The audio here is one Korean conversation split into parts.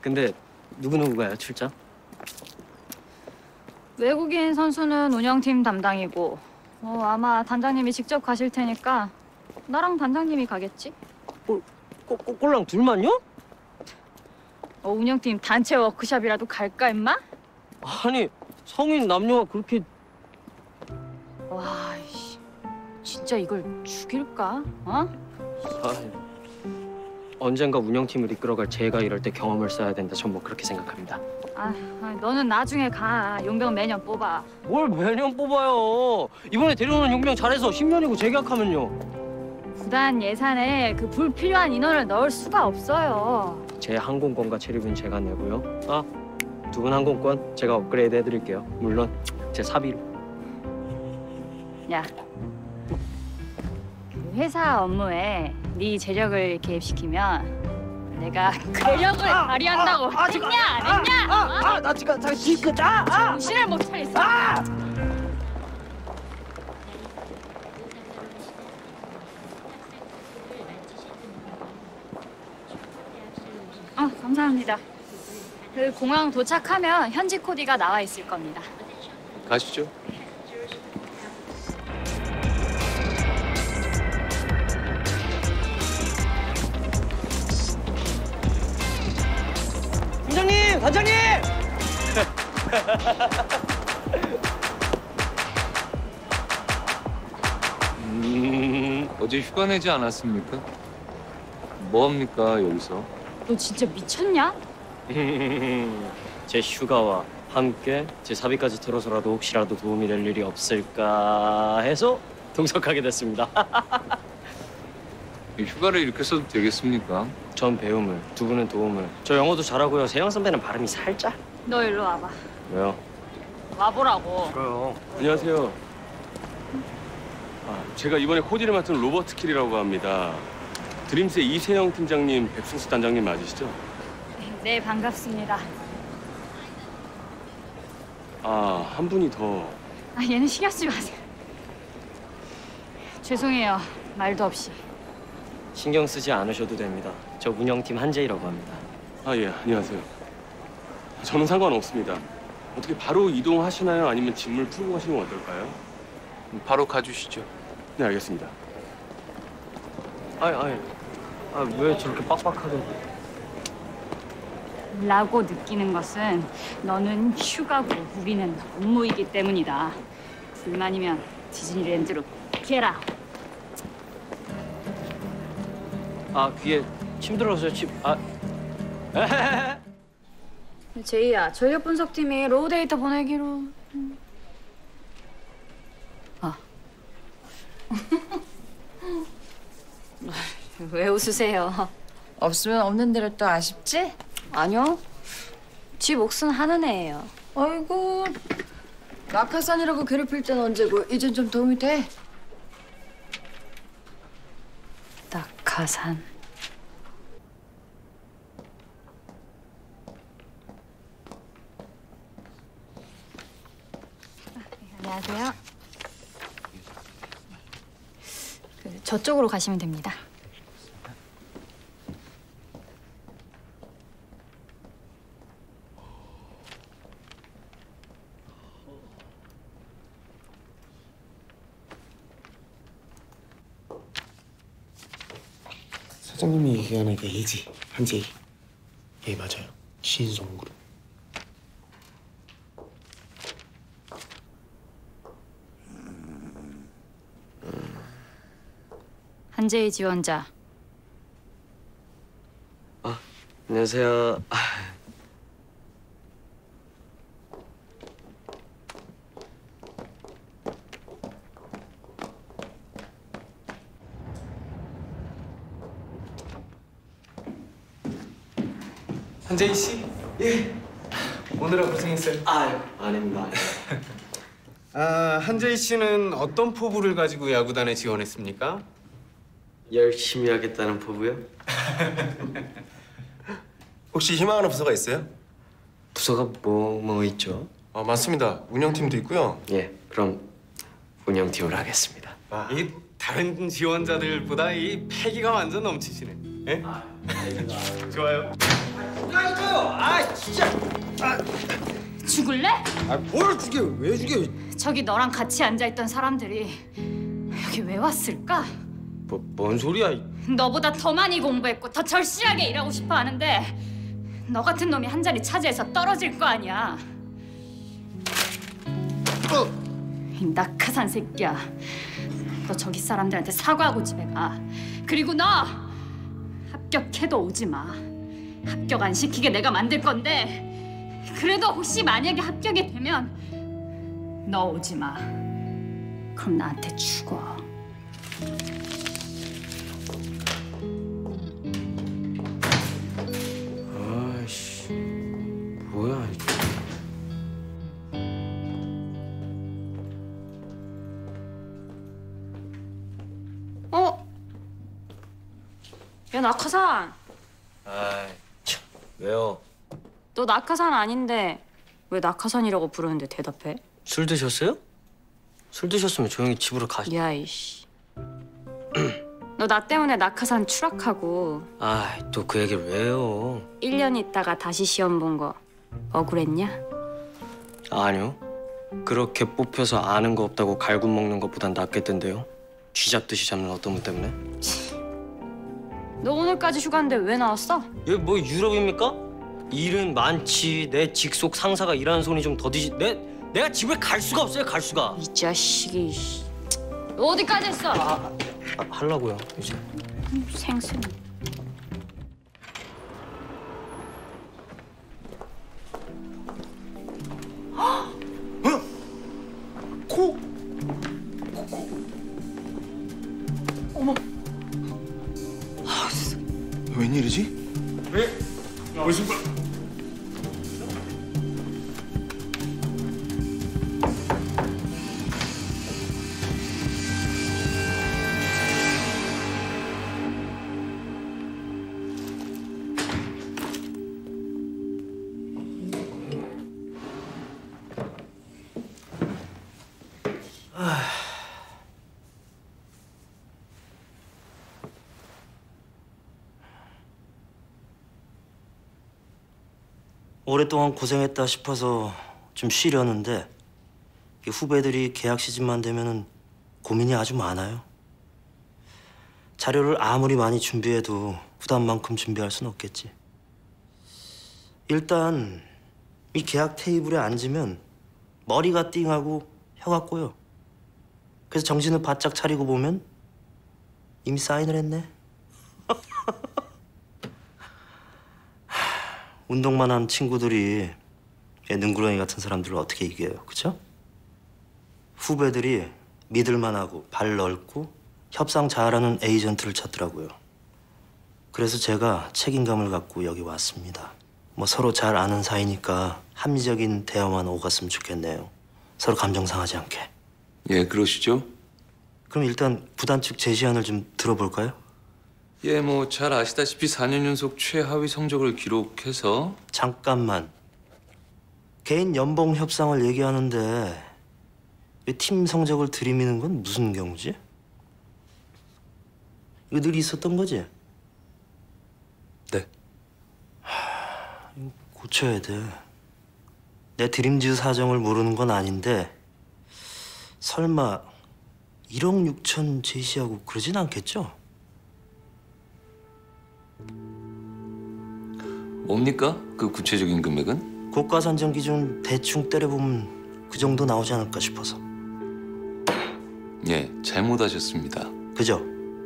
근데 누구누구 가요, 출장? 외국인 선수는 운영팀 담당이고 어, 아마 단장님이 직접 가실 테니까 나랑 단장님이 가겠지? 꼬, 꼬, 꼴랑 둘만요? 어, 운영팀 단체 워크숍이라도 갈까 임마? 아니, 성인 남녀가 그렇게 와, 씨, 진짜 이걸 죽일까? 어? 아, 언젠가 운영팀을 이끌어갈 제가 이럴 때 경험을 써야 된다. 전 뭐 그렇게 생각합니다. 아, 아, 너는 나중에 가. 용병 매년 뽑아. 뭘 매년 뽑아요? 이번에 데려오는 용병 잘해서 10년이고 재계약하면요. 구단 예산에 그 불필요한 인원을 넣을 수가 없어요. 제 항공권과 체류비는 제가 내고요. 아, 두 분 항공권 제가 업그레이드 해드릴게요. 물론 제 사비로. 야, 그 회사 업무에 네 재력을 개입시키면 내가 괴력을 발휘한다고 했냐 안 했냐? 어? 아, 나 지금 자, 지금 아, 아. 정신을 못 차렸어. 아, 감사합니다. 그 공항 도착하면 현지 코디가 나와 있을 겁니다. 가시죠. 단장님! 음, 어제 휴가 내지 않았습니까? 뭐 합니까 여기서? 너 진짜 미쳤냐? 제 휴가와 함께 제 사비까지 들어서라도 혹시라도 도움이 될 일이 없을까 해서 동석하게 됐습니다. 이 휴가를 이렇게 써도 되겠습니까? 전 배움을, 두 분은 도움을. 저 영어도 잘하고요. 세영 선배는 발음이 살짝. 너 일로 와봐. 왜요? 와보라고. 그래요. 안녕하세요. 아, 제가 이번에 코디를 맡은 로버트 킬이라고 합니다. 드림스의 이세영 팀장님, 백승수 단장님 맞으시죠? 네, 반갑습니다. 아, 한 분이 더. 아, 얘는 신경 쓰지 마세요. 죄송해요. 말도 없이. 신경 쓰지 않으셔도 됩니다. 저 운영팀 한재희라고 합니다. 아, 예, 안녕하세요. 저는 상관없습니다. 어떻게 바로 이동하시나요? 아니면 짐을 풀고 가시는 건 어떨까요? 바로 가주시죠. 네, 알겠습니다. 아니, 아니. 아, 왜 저렇게 빡빡하게. 라고 느끼는 것은 너는 휴가고 우리는 업무이기 때문이다. 불만이면 디즈니랜드로 가라. 아, 귀에 침 들어서요, 침. 아. 재희야, 전력 분석팀이 raw data 보내기로. 아. 왜 웃으세요? 없으면 없는 대로 또 아쉽지? 아니요. 지 몫은 하는 애예요. 아이고 낙하산이라고 괴롭힐 땐 언제고 이젠 좀 도움이 돼? 낙하산. 안녕하세요. 그 저쪽으로 가시면 됩니다. 사장님이 얘기하는 게 얘지 한재희 예 맞아요 신성그룹 한재희 지원자. 안녕하세요. 아, 한재희 씨? 예 오늘아 고생했어요 아유, 아닙니다. 아 한재희 씨는 어떤 포부를 가지고 야구단에 지원했습니까? 열심히 하겠다는 포부요? 혹시 희망하는 부서가 있어요? 부서가 뭐, 뭐 있죠? 아 맞습니다. 운영팀도 있고요. 예, 그럼 운영팀을 하겠습니다. 이 다른 지원자들보다 이 패기가 완전 넘치시네 예? 좋아요. 죽을래? 뭘 죽여? 왜 죽여? 저기 너랑 같이 앉아있던 사람들이 여기 왜 왔을까? 뭐, 뭔 소리야? 너보다 더 많이 공부했고 더 절실하게 일하고 싶어 하는데 너 같은 놈이 한 자리 차지해서 떨어질 거 아니야. 이 낙하산 새끼야. 너 저기 사람들한테 사과하고 집에 가. 그리고 너 합격해도 오지 마. 합격 안 시키게 내가 만들 건데 그래도 혹시 만약에 합격이 되면 너 오지 마. 그럼 나한테 죽어. 아이씨, 뭐야? 낙하산. 아이, 참, 왜요? 너 낙하산 아닌데 왜 낙하산이라고 부르는데 대답해? 술 드셨어요? 술 드셨으면 조용히 집으로 가시. 야 이씨. 너 나 때문에 낙하산 추락하고 아, 또 그 얘기를 왜요? 1년 있다가 다시 시험 본 거 억울했냐? 아니요. 그렇게 뽑혀서 아는 거 없다고 갈굼 먹는 것보단 낫겠던데요. 쥐 잡듯이 잡는 어떤 분 때문에? 너 오늘까지 휴가인데 왜 나왔어? 여기 뭐 유럽입니까? 일은 많지. 내 직속 상사가 일하는 손이 좀 더디지. 내 내가 집에 갈 수가 없어요. 갈 수가. 이 자식이. 너 어디까지 했어? 아, 하려고요. 이제. 생선. 오랫동안 고생했다 싶어서 좀 쉬려는데 이 후배들이 계약 시즌만 되면은 고민이 아주 많아요. 자료를 아무리 많이 준비해도 부담만큼 준비할 순 없겠지. 일단 이 계약 테이블에 앉으면 머리가 띵하고 혀가 꼬여. 그래서 정신을 바짝 차리고 보면 이미 사인을 했네. 운동만 한 친구들이 얘 능구렁이 같은 사람들을 어떻게 이겨요, 그죠? 후배들이 믿을만하고 발 넓고 협상 잘하는 에이전트를 찾더라고요. 그래서 제가 책임감을 갖고 여기 왔습니다. 뭐 서로 잘 아는 사이니까 합리적인 대화만 오갔으면 좋겠네요. 서로 감정 상하지 않게. 예, 그러시죠? 그럼 일단 부단 측 제시안을 좀 들어볼까요? 예, 뭐 잘 아시다시피 4년 연속 최하위 성적을 기록해서 잠깐만. 개인 연봉 협상을 얘기하는데 왜 팀 성적을 들이미는 건 무슨 경우지? 이거 늘 있었던 거지? 네. 이거 고쳐야 돼. 내 드림즈 사정을 모르는 건 아닌데 설마 1억 6천 제시하고 그러진 않겠죠? 뭡니까? 그 구체적인 금액은? 고가 산정 기준 대충 때려보면 그 정도 나오지 않을까 싶어서. 예, 잘못하셨습니다. 그죠?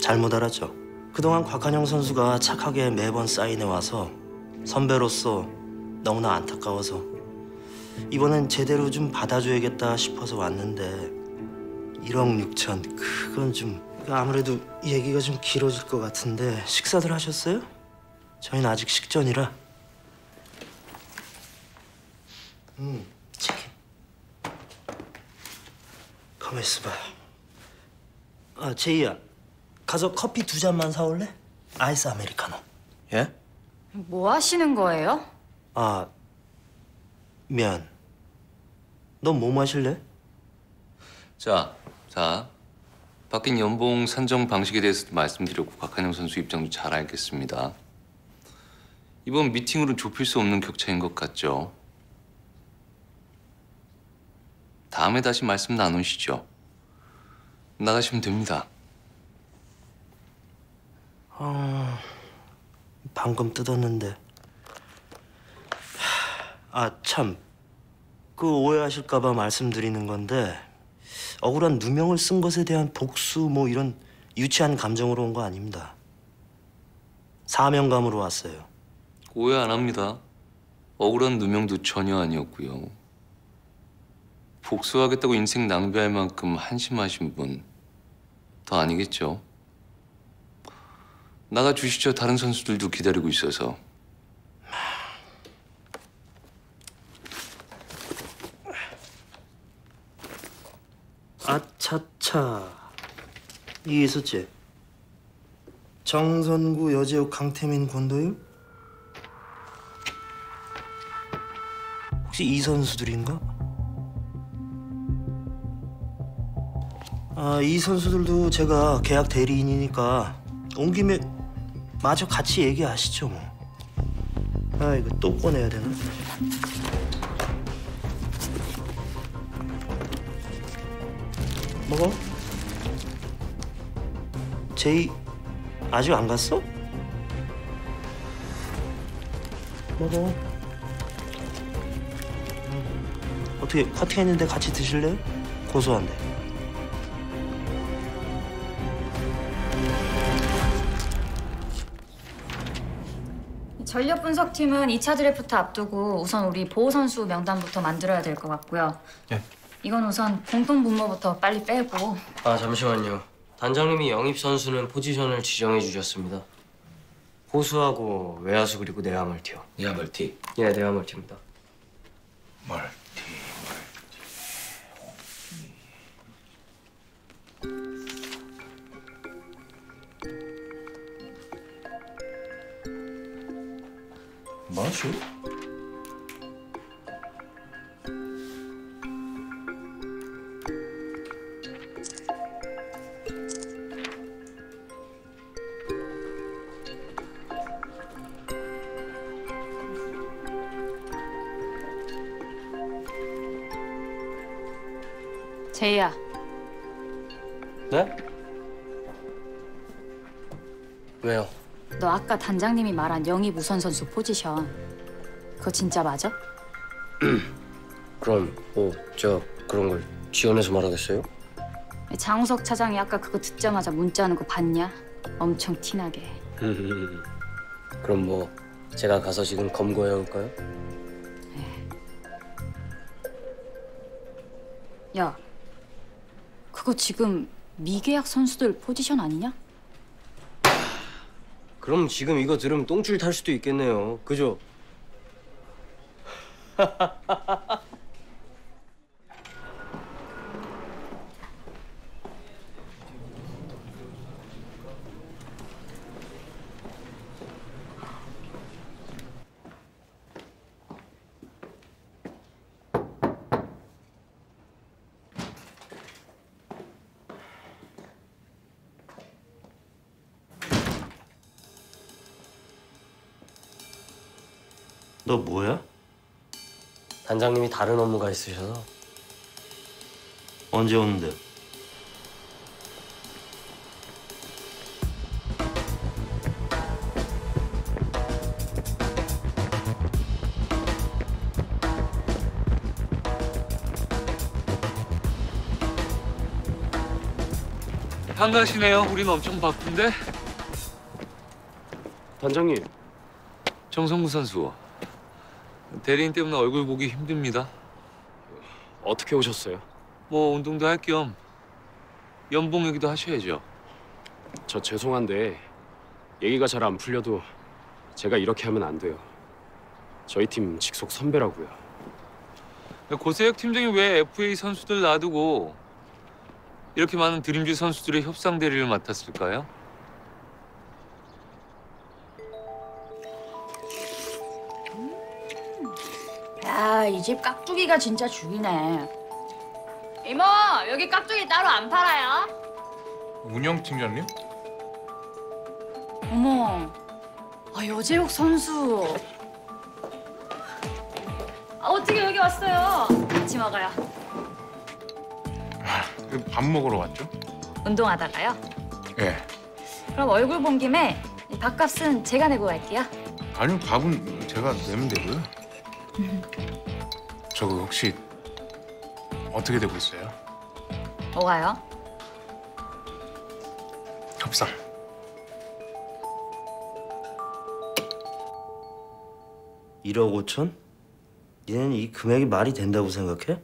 잘못 알았죠. 그동안 곽한영 선수가 착하게 매번 사인해 와서 선배로서 너무나 안타까워서 이번엔 제대로 좀 받아줘야겠다 싶어서 왔는데 1억 6천 그건 좀 아무래도 얘기가 좀 길어질 것 같은데 식사들 하셨어요? 저희는 아직 식전이라 음 치킨 가만 있어봐 아 제이야 가서 커피 두 잔만 사올래? 아이스 아메리카노 예? 뭐 하시는 거예요? 아 미안 넌 뭐 마실래? 자, 자, 바뀐 연봉 산정 방식에 대해서도 말씀드렸고 곽한영 선수 입장도 잘 알겠습니다. 이번 미팅으로 좁힐 수 없는 격차인 것 같죠? 다음에 다시 말씀 나누시죠. 나가시면 됩니다. 아, 방금 뜯었는데. 아, 참. 그 오해하실까 봐 말씀드리는 건데 억울한 누명을 쓴 것에 대한 복수 뭐 이런 유치한 감정으로 온 거 아닙니다. 사명감으로 왔어요. 오해 안 합니다. 억울한 누명도 전혀 아니었고요. 복수하겠다고 인생 낭비할 만큼 한심하신 분 더 아니겠죠? 나가 주시죠. 다른 선수들도 기다리고 있어서. 아차차. 이게 있었지? 정선구, 여재욱, 강태민, 권도윤? 혹시 이 선수들인가? 아, 이 선수들도 제가 계약 대리인이니까 온 김에 마저 같이 얘기하시죠, 뭐. 아, 이거 또 꺼내야 되나? 먹어? 제이 아직 안 갔어? 먹어. 음, 어떻게 커팅했는데 같이 드실래요? 고소한데. 전력 분석팀은 2차 드래프트 앞두고 우선 우리 보호 선수 명단부터 만들어야 될 것 같고요. 예. 이건 우선 공통 분모부터 빨리 빼고 아 잠시만요. 단장님이 영입 선수는 포지션을 지정해 주셨습니다. 포수하고 외야수 그리고 내야 멀티요. 야 멀티. 예, 내야 멀티입니다. 멀 마슈? 제이야, 네? 왜요? 너 아까 단장님이 말한 영입 우선 선수 포지션 그거 진짜 맞아? 그럼 뭐 제가 그런 걸 지원해서 말하겠어요? 장우석 차장이 아까 그거 듣자마자 문자 하는 거 봤냐? 엄청 티나게 그럼 뭐 제가 가서 지금 검거해 올까요? 야 그거 지금 미계약 선수들 포지션 아니냐? 그럼 지금 이거 들으면 똥줄 탈 수도 있겠네요. 그죠? 너 뭐야? 단장님이 다른 업무가 있으셔서 언제 오는데? 반가시네요. 우린 엄청 바쁜데. 단장님, 정성구 선수. 대리인 때문에 얼굴 보기 힘듭니다. 어떻게 오셨어요? 뭐 운동도 할 겸 연봉 얘기도 하셔야죠. 저 죄송한데 얘기가 잘 안 풀려도 제가 이렇게 하면 안 돼요. 저희 팀 직속 선배라고요. 고세혁 팀장이 왜 FA 선수들 놔두고 이렇게 많은 드림즈 선수들의 협상 대리를 맡았을까요? 야, 이집 깍두기가 진짜 죽이네. 이모, 여기 깍두기 따로 안 팔아요? 운영 팀장님? 어머, 아, 여재욱 선수. 아, 어떻게 여기 왔어요? 같이 먹어요. 밥 먹으러 왔죠? 운동하다가요. 예. 그럼 얼굴 본 김에 이 밥값은 제가 내고 갈게요. 아니요, 밥은 제가 내면 되고요. 저거 혹시 어떻게 되고 있어요? 뭐가요? 협상. 일억 5천? 얘는 이 금액이 말이 된다고 생각해?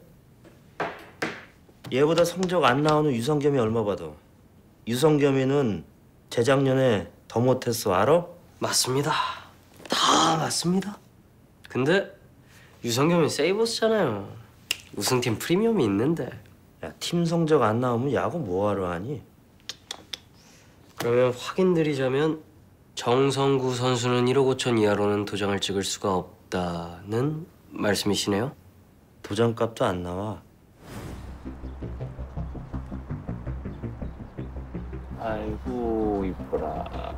얘보다 성적 안 나오는 유성겸이 얼마 받아? 유성겸이는 재작년에 더 못했어 알아? 맞습니다. 다 맞습니다. 근데 유성겸이 세이버스잖아요. 우승팀 프리미엄이 있는데. 야, 팀 성적 안 나오면 야구 뭐하러 하니? 그러면 확인드리자면 정성구 선수는 1억 5천 이하로는 도장을 찍을 수가 없다는 말씀이시네요? 도장값도 안 나와. 아이고 이뻐라.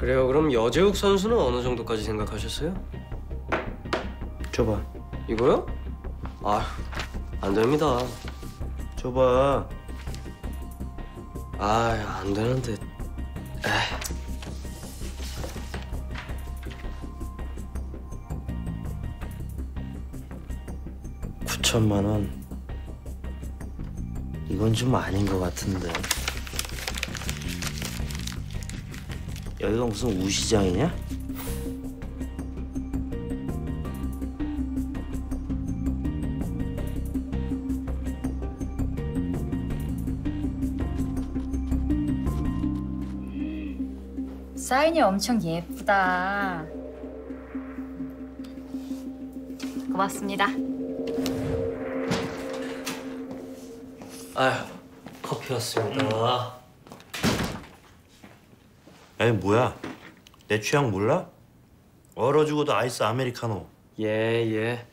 그래요. 그럼 여재욱 선수는 어느 정도까지 생각하셨어요? 줘봐. 이거요? 아, 안 됩니다. 줘봐. 아, 안 되는데. 에이. 구천만 원. 이건 좀 아닌 것 같은데. 여기가 무슨 우시장이냐? 사인이 엄청 예쁘다. 고맙습니다. 아휴, 커피 왔습니다. 아니 뭐야? 내 취향 몰라? 얼어 죽어도 아이스 아메리카노. 예, 예.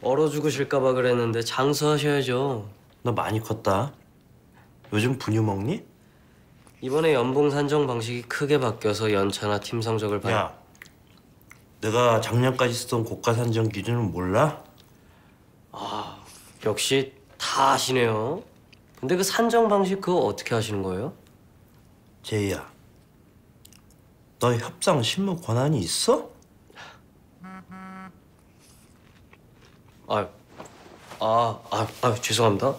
얼어 죽으실까 봐 그랬는데 장수하셔야죠. 너 많이 컸다. 요즘 분유 먹니? 이번에 연봉 산정 방식이 크게 바뀌어서 연차나 팀 성적을 봐. 야, 내가 작년까지 쓰던 고가 산정 기준을 몰라? 아, 역시 다 아시네요. 근데 그 산정 방식 그거 어떻게 하시는 거예요? 제이야, 너 협상 신문 권한이 있어? 아, 아, 아, 아 죄송합니다.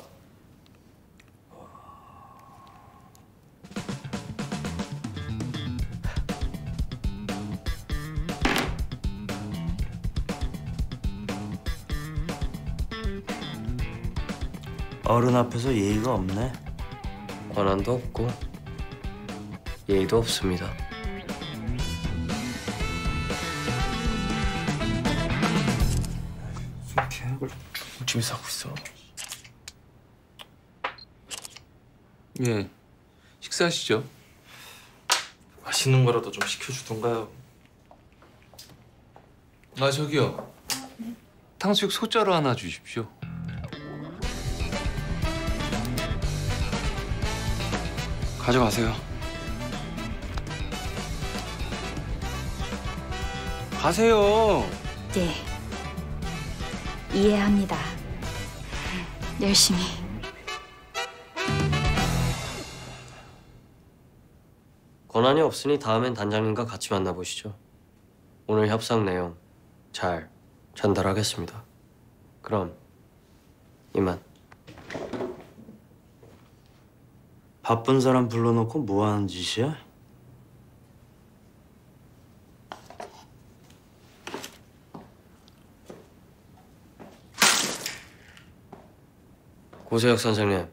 어른 앞에서 예의가 없네. 권한도 없고 예의도 없습니다. 중심에서 하고 있어? 예. 식사하시죠. 맛있는 거라도 좀 시켜주던가요. 아 저기요. 탕수육 소자로 하나 주십시오. 가져가세요. 가세요. 네. 이해합니다. 열심히. 권한이 없으니 다음엔 단장님과 같이 만나보시죠. 오늘 협상 내용 잘 전달하겠습니다. 그럼 이만. 바쁜 사람 불러놓고 뭐 하는 짓이야? 고세혁 선생님.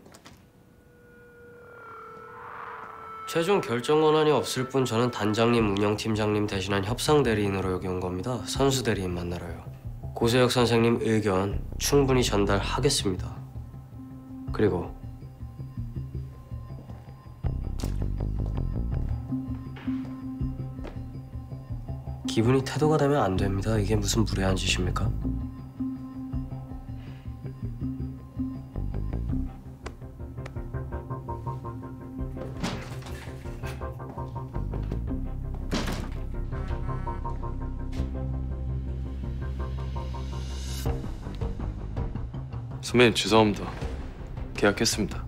최종 결정 권한이 없을 뿐 저는 단장님, 운영팀장님 대신한 협상 대리인으로 여기 온 겁니다. 선수 대리인 만나러요. 고세혁 선생님 의견 충분히 전달하겠습니다. 그리고 기분이 태도가 되면 안 됩니다. 이게 무슨 무례한 짓입니까? 선배님 죄송합니다. 계약했습니다.